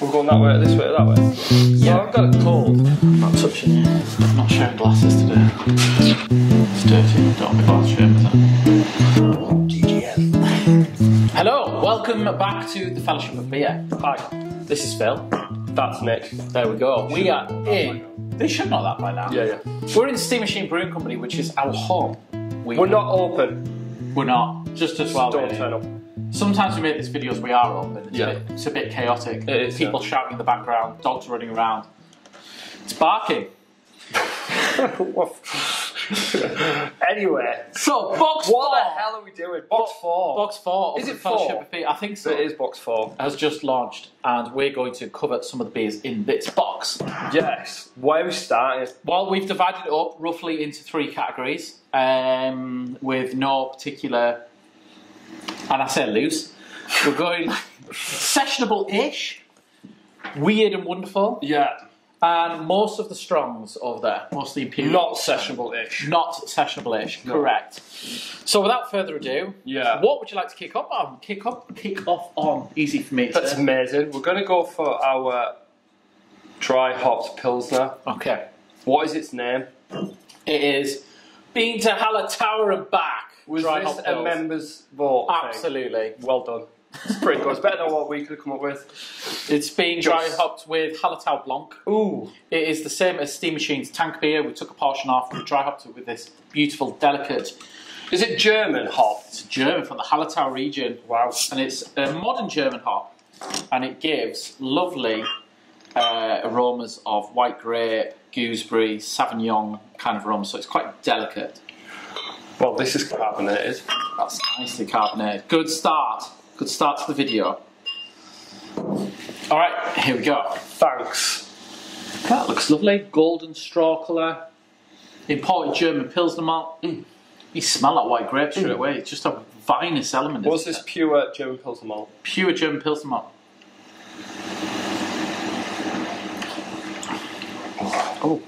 We're going that way, this way, that way. Yeah. So I've got it cold. I'm not touching it. I'm not sharing glasses today. It's dirty. Don't be glass sharing, is it? Hello, welcome back to the Fellowship of Beer. Hi, This is Phil. that's Nick. There we go. We are in. They should know that by now. Yeah, yeah. We're in Steam Machine Brewing Company, which is our home. We, We're not open. We're not. Just as well. Don't really. turn up. Sometimes we make these videos, we are open. It's, Yeah. a, bit, it's a bit chaotic. It is, People yeah. shouting in the background, dogs running around. It's barking. anyway, So, box what four. the hell are we doing? Box four. Box four. Is it the Fellowship four? of Beer. I think so. It is box four. Has just launched, and we're going to cover some of the beers in this box. Yes. Why are we starting? Well, we've divided it up roughly into three categories, um, with no particular, and I say loose. We're going sessionable-ish, weird and wonderful, Yeah. and most of the strongs over there, most of the imperial. Not sessionable-ish. Not sessionable-ish, correct. So without further ado, Yeah. what would you like to kick up on? Kick up, kick off on. Easy for me. to That's say. amazing. We're going to go for our dry hopped pilsner. Okay. What is its name? It is been to Hallertauer and back. Was Dry this hop a pills. members vote? thing? Absolutely. Well done. It's pretty good. It's better than what we could have come up with. It's been dry Just- hopped with Hallertau Blanc. Ooh. It is the same as Steam Machine's tank beer. We took a portion off. We dry hopped it with this beautiful, delicate. Is it German hop? It's German from the Hallertau region, Wow. and it's a modern German hop, and it gives lovely uh, aromas of white grape, gooseberry, Sauvignon kind of aroma. So it's quite delicate. Well, this is carbonated. That's nicely carbonated. Good start. Good start to the video. All right, here we go. Thanks. That looks lovely. Golden straw colour. Imported German Pilsner malt. Mm. You smell that white grape straight mm. away. It's just a vinous element. Was this it? pure German Pilsner malt? pure German Pilsner malt? Oh,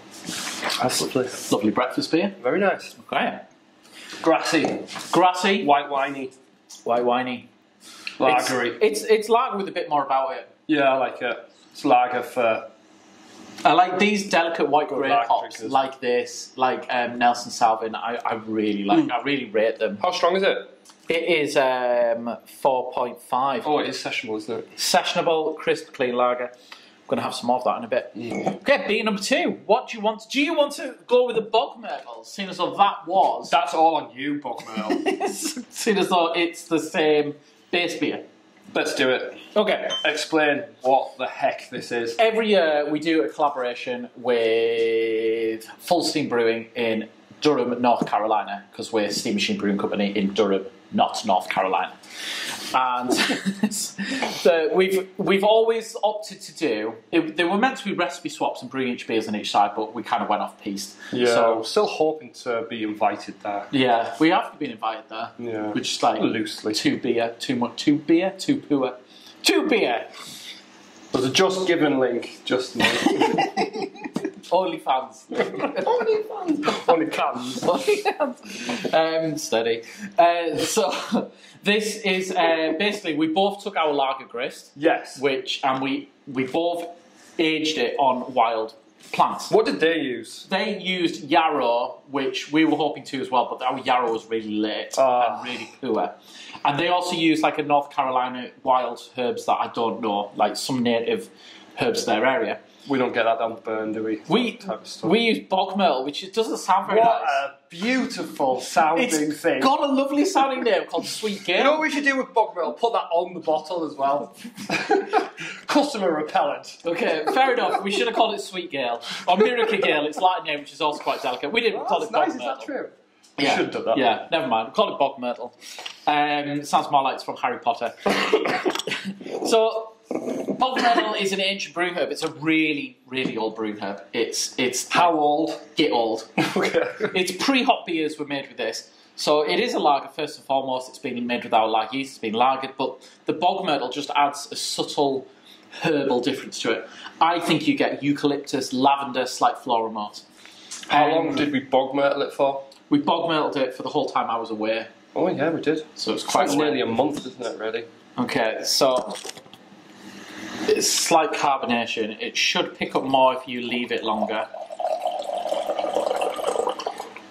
that's lovely. Lovely breakfast beer. Very nice. Okay. Grassy, Grassy, white winey, white winey. lagery. It's, it's it's lager with a bit more about it. Yeah, I like it. It's lager for. I like these delicate white Good grape lager hops, drinkers. like this, like um, Nelson Sauvin. I, I really like. I really rate them. How strong is it? It is um, four point five. Oh, it is sessionable, isn't it? Sessionable, crisp, clean lager. To have some more of that in a bit. Okay, beer number two. What do you want? Do you want to go with the bog myrtle, seeing as though that was, That's all on you, Bog Myrtle. seeing as though it's the same base beer? Let's do it. Okay. Explain what the heck this is. Every year we do a collaboration with Full Steam Brewing in Durham, North Carolina, because we're a Steam Machine Brewing Company in Durham, not North Carolina. And so we've we've always opted to do. It, they were meant to be recipe swaps and brewing each beers on each side, but we kind of went off piste. Yeah, So I'm still hoping to be invited there. yeah, we have been invited there. Yeah. Which is like Loosely. two beer, two much, two beer, two poor, two beer. There's a Just Given link, just me. Only fans. Only fans. Only cans. um, steady. Uh, so this is uh, basically we both took our lager grist, Yes. which and we we both aged it on wild plants. What did they use? They used yarrow, which we were hoping to as well, but our yarrow was really late Ah. and really poor. And they also used like a North Carolina wild herbs that I don't know, like some native herbs to their area. We don't get that down Burn, do we? We we used bog myrtle, which it doesn't sound very What nice. a beautiful sounding It's thing. got a lovely sounding name called Sweet Gale. You know what we should do with Bog Myrtle? Put that on the bottle as well. Customer repellent. Okay, fair enough. We should have called it Sweet Gale. Or Myrica gale, it's Latin name, which is also quite delicate. We didn't call That's it Bog nice, is that Myrtle. true? We Yeah. should have done that. Yeah, never mind. We'll call it Bog Myrtle. Um, sounds more like it's from Harry Potter. so, Bog Myrtle is an ancient brewing herb. It's a really, really old brewing herb. It's it's How old? get old. okay. It's pre-hop beers were made with this. So it is a lager first and foremost. It's been made with our lager yeast. It's been lagered, but the bog myrtle just adds a subtle herbal difference to it. I think you get eucalyptus, lavender, slight floral notes. How Um, long did we bog myrtle it for? We bog myrtled it for the whole time I was away, Oh yeah, we did. so it's quite nearly a month, isn't it? Really? Okay, so It's slight carbonation. It should pick up more if you leave it longer.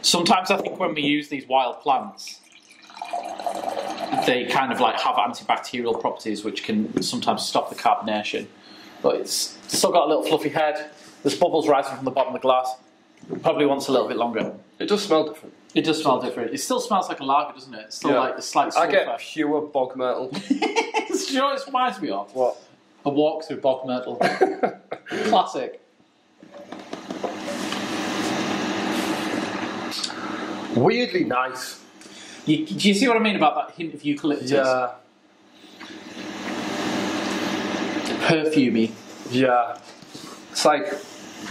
Sometimes I think when we use these wild plants, they kind of like have antibacterial properties which can sometimes stop the carbonation. But it's still got a little fluffy head. There's bubbles rising from the bottom of the glass. Probably wants a little bit longer. It does smell different. It does smell different. It still smells like a lager, doesn't it? It's still Yeah. like a slight I get pure bog myrtle. Do you know what it reminds me of? what? A walk through bog myrtle. Classic. Weirdly nice. You, do you see what I mean about that hint of eucalyptus? Yeah. Perfumey. Yeah. It's like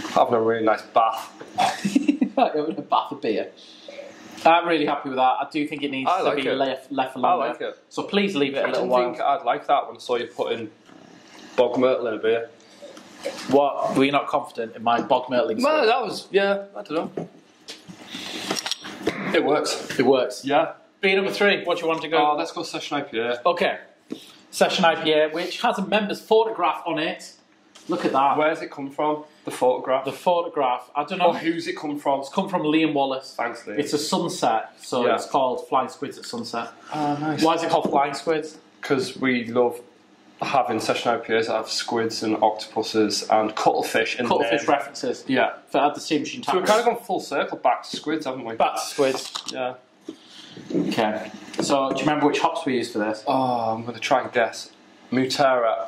having a really nice bath. like having a bath of beer. I'm really happy with that. I do think it needs I to like be it. left, left for I like it. So please leave it a I little didn't while. think I'd like that when I saw you putting bog myrtle in a beer. What? Were you not confident in my bog myrtling? No, that was, yeah, I don't know. It works. It works. Yeah. Beer number three. What do you want to go? Oh, let's go session IPA. Okay. Session IPA, which has a member's photograph on it. Look at that. Where's it come from? The photograph? The photograph. I don't know. or who's it come from? It's come from Liam Wallace. Thanks, Lee. It's a sunset, so Yeah. it's called Flying Squids at Sunset. Oh, nice. Why is it called Flying Squids? Because we love having session IPAs that have squids and octopuses and cuttlefish in Cuttlefish references. Yeah. For the machine So we've kind of gone full circle back to squids, haven't we? Back to squids. Yeah. Okay. So, do you remember which hops we used for this? Oh, I'm going to try and guess. Motueka,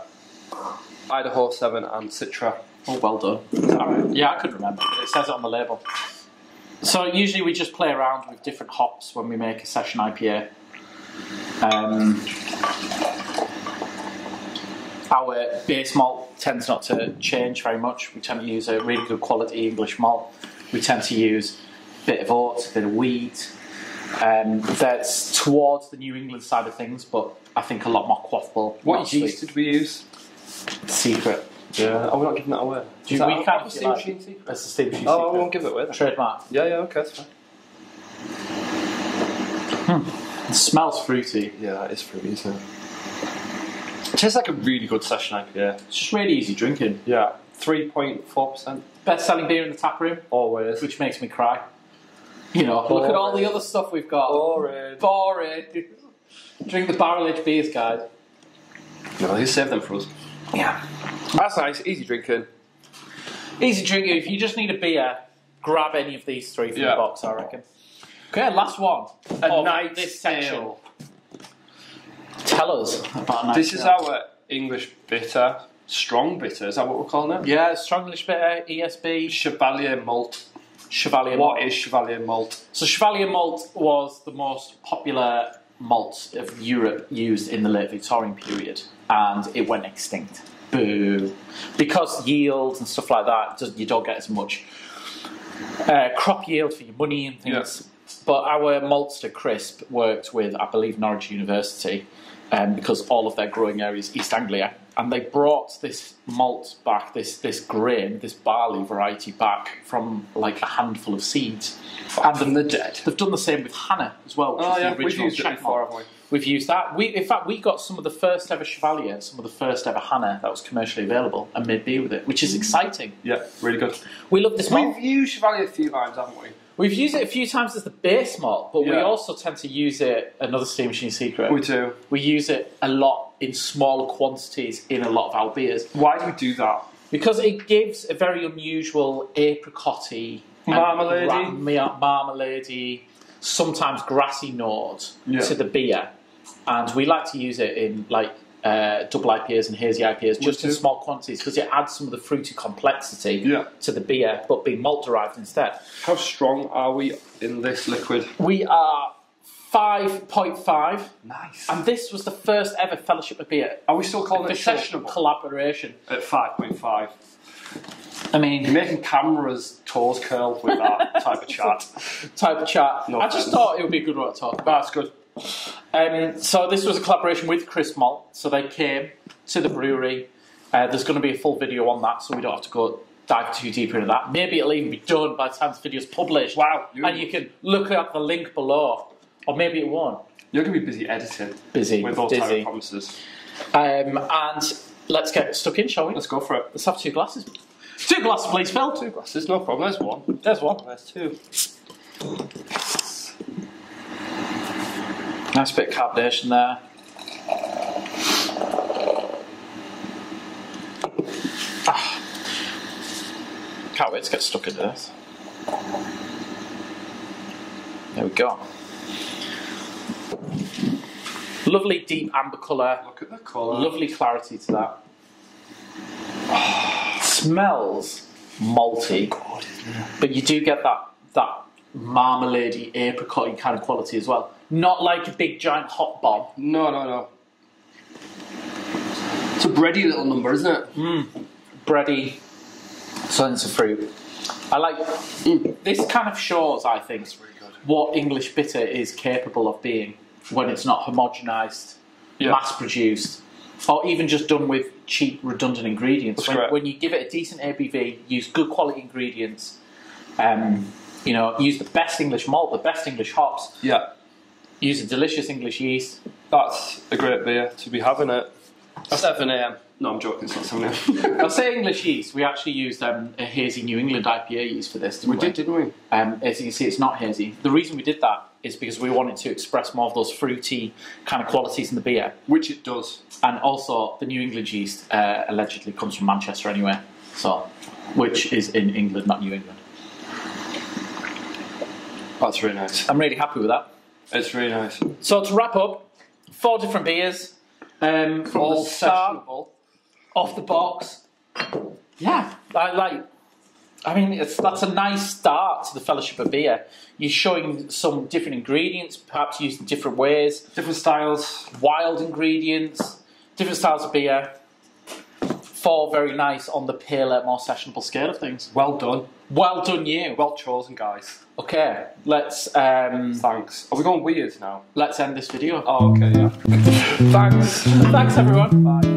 Idaho 7, and Citra. Oh, well done. Alright. Yeah, I couldn't remember, but it says it on the label. So, usually we just play around with different hops when we make a session IPA. Um, our base malt tends not to change very much. We tend to use a really good quality English malt. We tend to use a bit of oats, a bit of wheat. Um, that's towards the New England side of things, but I think a lot more quaffable. What yeast did we use? Secret. Yeah. Oh, we're not giving that away. Do you- that we a- can't a if you steam like. machine secret? That's the steam machine Oh, I won't give it away then. Trademark. Yeah, yeah, okay, that's fine. It smells fruity. Yeah, that is fruity, isn't it? It tastes like a really good session IPA. It's just really easy drinking. Yeah. 3.4%. Best selling beer in the tap room, Always. which makes me cry. You know, look at all the other stuff we've got. Boring. Boring. Drink the barrel aged beers, guys. No, you save them for us. Yeah. That's nice. Easy drinking. Easy drinking. If you just need a beer, grab any of these three from Yeah. the box, I reckon. Okay, last one. A of night this section. Tell us about a night This is ale. our English bitter, strong bitter. Is that what we're calling it? Yeah, strong English bitter, ESB, Chevallier malt. Chevallier. What malt. is Chevallier malt? So Chevallier malt was the most popular malt of Europe used in the late Victorian period, and it went extinct. Boo! Because yields and stuff like that, you don't get as much uh, crop yield for your money and things. But our Maltster Crisp worked with, I believe, Norwich University, um, because all of their growing areas East Anglia, and they brought this malt back, this this grain, this barley variety back from like a handful of seeds. And from the dead. They've done the same with Hana as well. Which Oh is yeah, the we've original used it before, malt. haven't we? We've used that. We, in fact, we got some of the first ever Chevallier, some of the first ever Hana that was commercially available, and made beer with it, which is exciting. Yeah, really good. We love this malt. We've used Chevallier a few times, haven't we? We've used it a few times as the base malt, but we also tend to use it. Another steam machine secret. We do. We use it a lot in smaller quantities in a lot of our beers Why do we do that? because it gives a very unusual apricotty, and Marmalade-y. marmalade-y, sometimes grassy note Yeah. to the beer, and we like to use it in like uh, double IPAs and hazy IPAs just in small quantities because it adds some of the fruity complexity Yeah. to the beer, but being malt derived instead. How strong are we in this liquid? We are five point five. Nice. And this was the first ever Fellowship of Beer Are we still calling it sessionable? collaboration. At 5.5. I mean, You're mean, making cameras toes curl with that type of chat. type of chat. No I just thought it would be a good one to talk about. That's good. Um, so this was a collaboration with Crisp Malt. So they came to the brewery. Uh, there's going to be a full video on that, so we don't have to go dive too deep into that. Maybe it'll even be done by the time this video's published. Wow, you- And you can look at the link below, or maybe it won't. You're going to be busy editing Busy, with those type busy. promises. Um, and let's get stuck in, shall we? Let's go for it. Let's have two glasses. Two glasses, please, Phil. Two glasses, no problem. There's one. There's one. There's two. Nice bit of carbonation there. Ah. Can't wait to get stuck into this. There we go. Lovely deep amber colour. Look at the colour. Lovely clarity to that. Smells malty, God, but you do get that that marmaladey apricot kind of quality as well. Not like a big giant hot bomb. No, no, no. It's a bready little number, isn't it? Hmm. bready, sense of fruit. I like mm. this kind of shows, I think, really what English bitter is capable of being when it's not homogenized, Yeah. mass produced, or even just done with cheap, redundant ingredients. When, when you give it a decent ABV, use good quality ingredients, um, you know, use the best English malt, the best English hops, Yeah. use a delicious English yeast. That's a great beer to be having at 7 a.m. No, I'm joking, it's not 7 a.m. I'll say English yeast. We actually used um, a hazy New England IPA yeast for this. Didn't we did, didn't we? Um, as you can see, it's not hazy. The reason we did that is because we wanted to express more of those fruity kind of qualities in the beer. Which it does. And also, the New England yeast uh, allegedly comes from Manchester anyway, so which is in England, not New England. That's really nice. I'm really happy with that. It's really nice. So to wrap up, four different beers um, from All the start off the box. Yeah, I like. I mean, it's, that's a nice start to the Fellowship of Beer. You're showing some different ingredients, perhaps used in different ways, Different styles. wild ingredients, different styles of beer. Four very nice on the paler, more sessionable scale of things. Well done. Well done, you. Well chosen, guys. Okay, let's um, Thanks. Are we going weird now? let's end this video. Oh, okay, yeah. Thanks. Thanks, everyone. Bye.